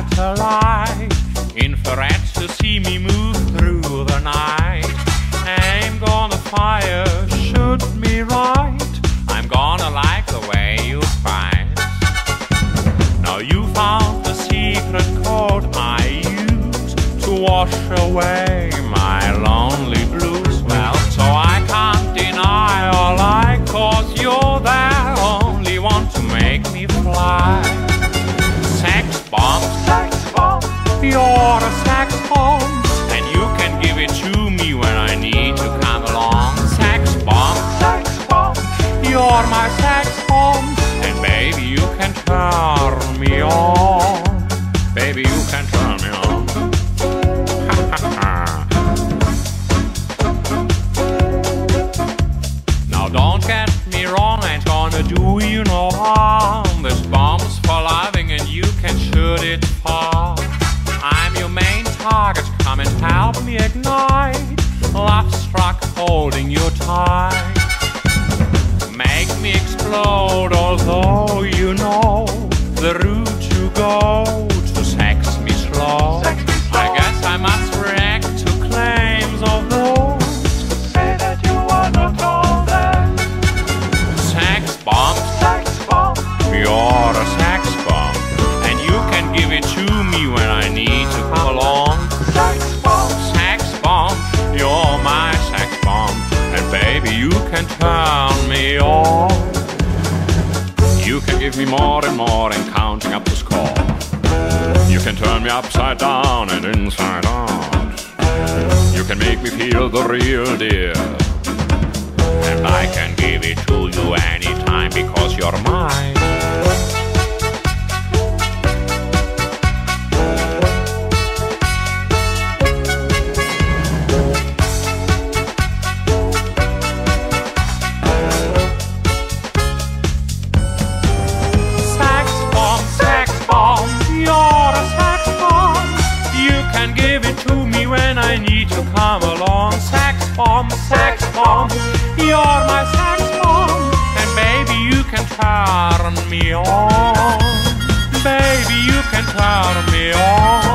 out a. Infrared to see me move through the night. I'm gonna fire, shoot me right. I'm gonna like the way you fight. Now you found the secret code I used to wash away my. Bomb, you're a sex bomb, and you can give it to me when I need to come along. Sex bomb, sex bomb, you're my sex bomb, and baby you can turn me on. Baby you can turn me on. Now don't get me wrong, I ain't gonna do you no harm. This me ignite. Love struck holding you tight. Make me explode, although you know the route to go to sex me slow. You can turn me on. You can give me more and more and counting up the score. You can turn me upside down and inside out. You can make me feel the real deal. And I can give it to you anytime because you're mine. Turn me on. Baby, you can turn me on.